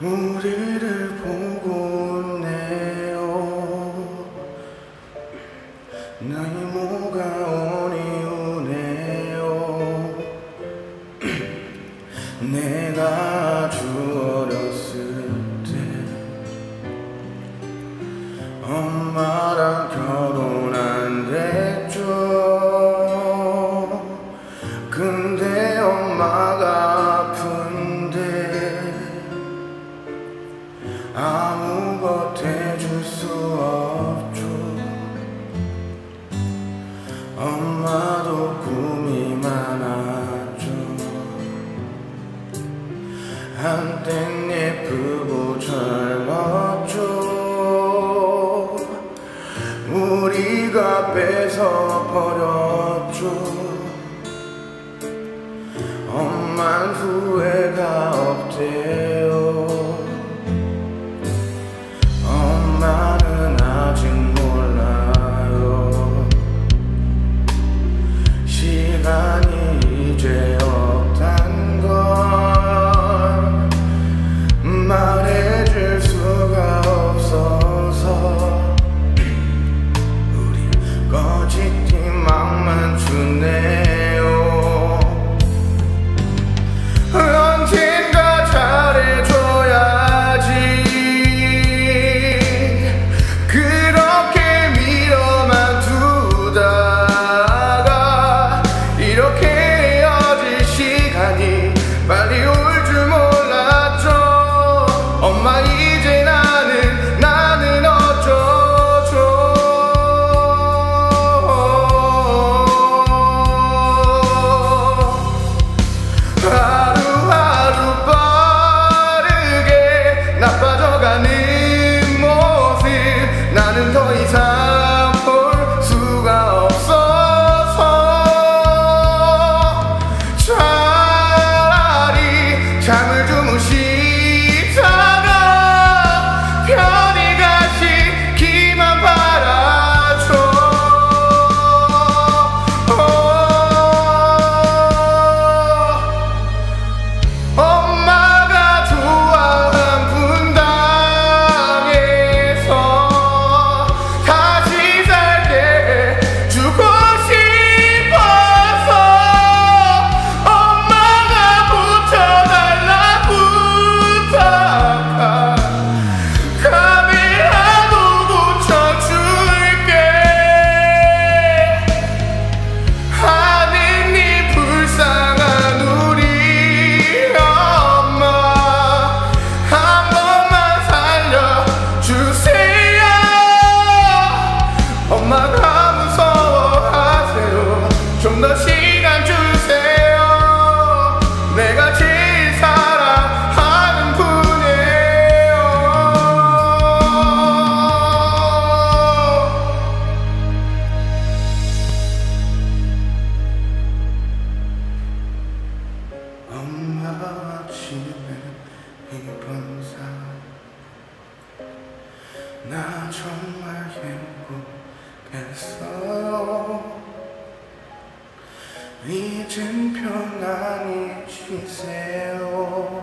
우리를 보고 내요. 나의 뭐가 아무것 해줄 수 없죠. 엄마도 꿈이 많았죠. 한땐 예쁘고 젊었죠. 우리가 뺏어버렸죠. 엄만 후회 이상 볼 수가 없어서 차라리 잠을 나 정말 행복했어. 이젠 편안히 쉬세요